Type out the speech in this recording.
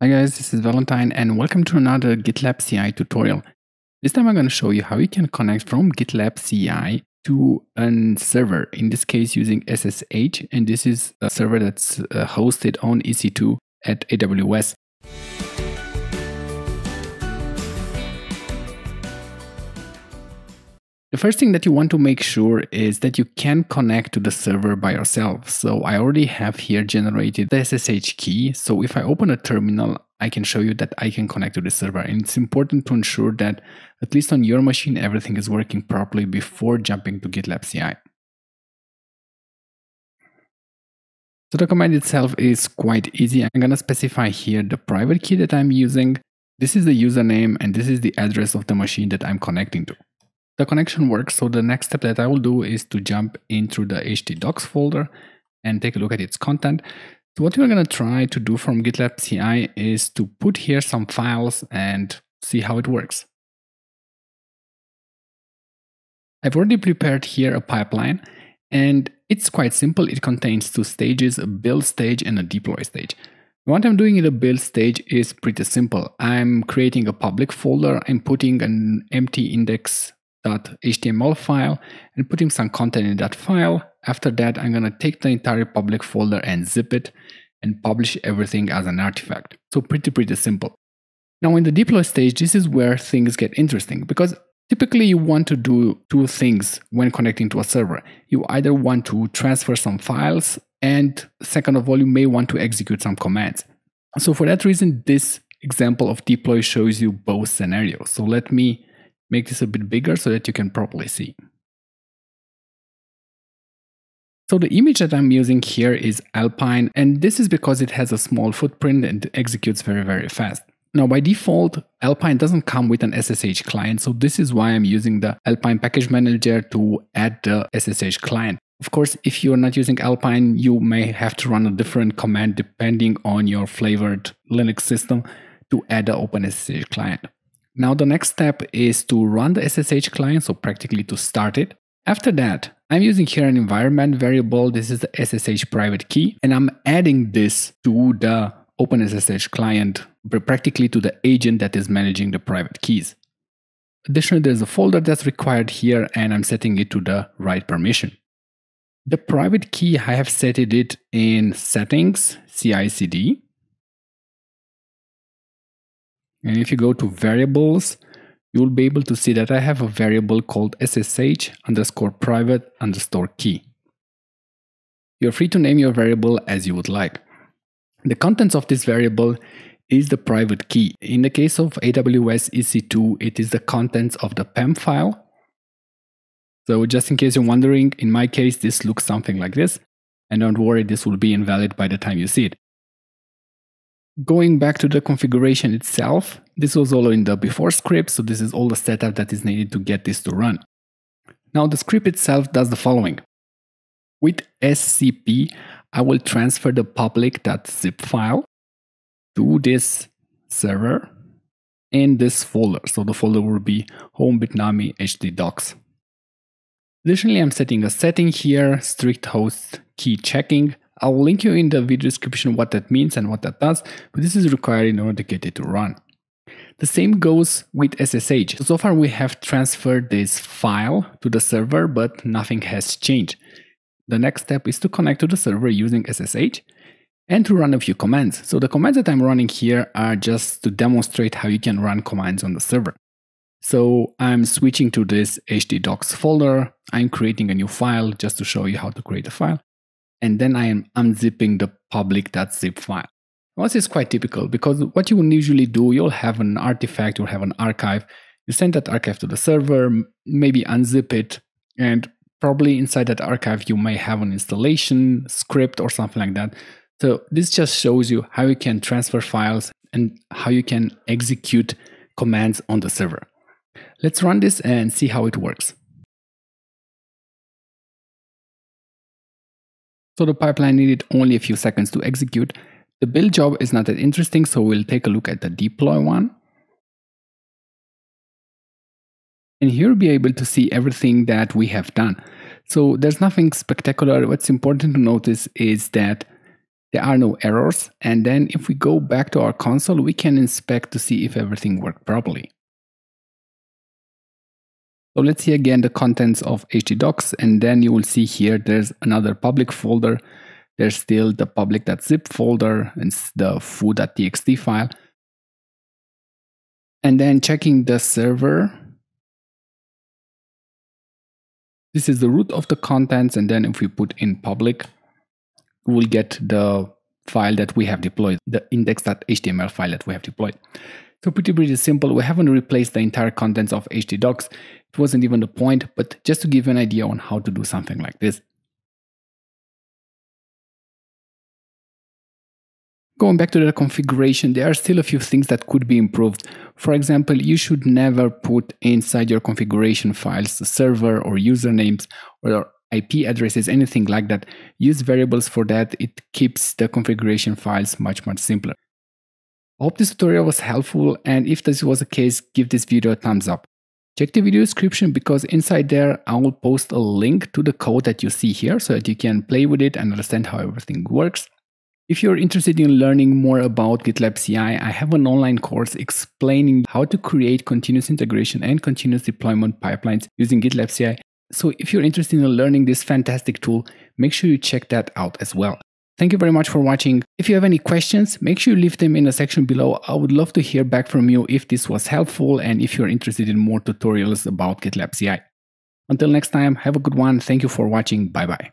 Hi guys, this is Valentine and welcome to another GitLab CI tutorial. This time I'm going to show you how you can connect from GitLab CI to a server, in this case using SSH, and this is a server that's uh, hosted on EC2 at AWS. First thing that you want to make sure is that you can connect to the server by yourself. So I already have here generated the SSH key. So if I open a terminal, I can show you that I can connect to the server. And it's important to ensure that at least on your machine, everything is working properly before jumping to GitLab CI. So the command itself is quite easy. I'm going to specify here the private key that I'm using. This is the username and this is the address of the machine that I'm connecting to the connection works. So the next step that I will do is to jump into the htdocs folder and take a look at its content. So what we're going to try to do from GitLab CI is to put here some files and see how it works. I've already prepared here a pipeline and it's quite simple. It contains two stages, a build stage and a deploy stage. What I'm doing in the build stage is pretty simple. I'm creating a public folder. I'm putting an empty index .html file and putting some content in that file. After that, I'm going to take the entire public folder and zip it and publish everything as an artifact. So pretty, pretty simple. Now in the deploy stage, this is where things get interesting because typically you want to do two things when connecting to a server. You either want to transfer some files and second of all, you may want to execute some commands. So for that reason, this example of deploy shows you both scenarios. So let me make this a bit bigger so that you can properly see. So the image that I'm using here is Alpine, and this is because it has a small footprint and executes very, very fast. Now, by default, Alpine doesn't come with an SSH client, so this is why I'm using the Alpine package manager to add the SSH client. Of course, if you're not using Alpine, you may have to run a different command depending on your flavored Linux system to add the OpenSSH client. Now the next step is to run the SSH client, so practically to start it. After that, I'm using here an environment variable. This is the SSH private key, and I'm adding this to the OpenSSH client, practically to the agent that is managing the private keys. Additionally, there's a folder that's required here, and I'm setting it to the right permission. The private key, I have set it in settings, CI/CD, and if you go to variables, you'll be able to see that I have a variable called ssh underscore private underscore key. You're free to name your variable as you would like. The contents of this variable is the private key. In the case of AWS EC2, it is the contents of the PEM file. So just in case you're wondering, in my case, this looks something like this. And don't worry, this will be invalid by the time you see it. Going back to the configuration itself, this was all in the before script, so this is all the setup that is needed to get this to run. Now the script itself does the following. With SCP, I will transfer the public.zip file to this server in this folder. So the folder will be home bitnami htdocs. Additionally, I'm setting a setting here, strict host key checking, I'll link you in the video description what that means and what that does, but this is required in order to get it to run. The same goes with SSH. So far we have transferred this file to the server, but nothing has changed. The next step is to connect to the server using SSH and to run a few commands. So the commands that I'm running here are just to demonstrate how you can run commands on the server. So I'm switching to this htdocs folder. I'm creating a new file just to show you how to create a file and then I am unzipping the public.zip file. Well, this is quite typical because what you will usually do, you'll have an artifact, you'll have an archive. You send that archive to the server, maybe unzip it, and probably inside that archive you may have an installation script or something like that. So this just shows you how you can transfer files and how you can execute commands on the server. Let's run this and see how it works. So the pipeline needed only a few seconds to execute. The build job is not that interesting, so we'll take a look at the deploy one. And here we'll be able to see everything that we have done. So there's nothing spectacular. What's important to notice is that There are no errors. And then if we go back to our console, we can inspect to see if everything worked properly. So let's see again the contents of htdocs and then you will see here there's another public folder. There's still the public.zip folder and the foo.txt file. And then checking the server. This is the root of the contents and then if we put in public, we'll get the file that we have deployed, the index.html file that we have deployed. So pretty, pretty simple. We haven't replaced the entire contents of htdocs. It wasn't even the point, but just to give you an idea on how to do something like this. Going back to the configuration, there are still a few things that could be improved. For example, you should never put inside your configuration files the server or usernames or IP addresses, anything like that. Use variables for that. It keeps the configuration files much, much simpler. Hope this tutorial was helpful and if this was the case, give this video a thumbs up. Check the video description because inside there I will post a link to the code that you see here so that you can play with it and understand how everything works. If you're interested in learning more about GitLab CI, I have an online course explaining how to create continuous integration and continuous deployment pipelines using GitLab CI. So if you're interested in learning this fantastic tool, make sure you check that out as well. Thank you very much for watching. If you have any questions, make sure you leave them in the section below. I would love to hear back from you if this was helpful and if you're interested in more tutorials about GitLab CI. Until next time, have a good one. Thank you for watching. Bye bye.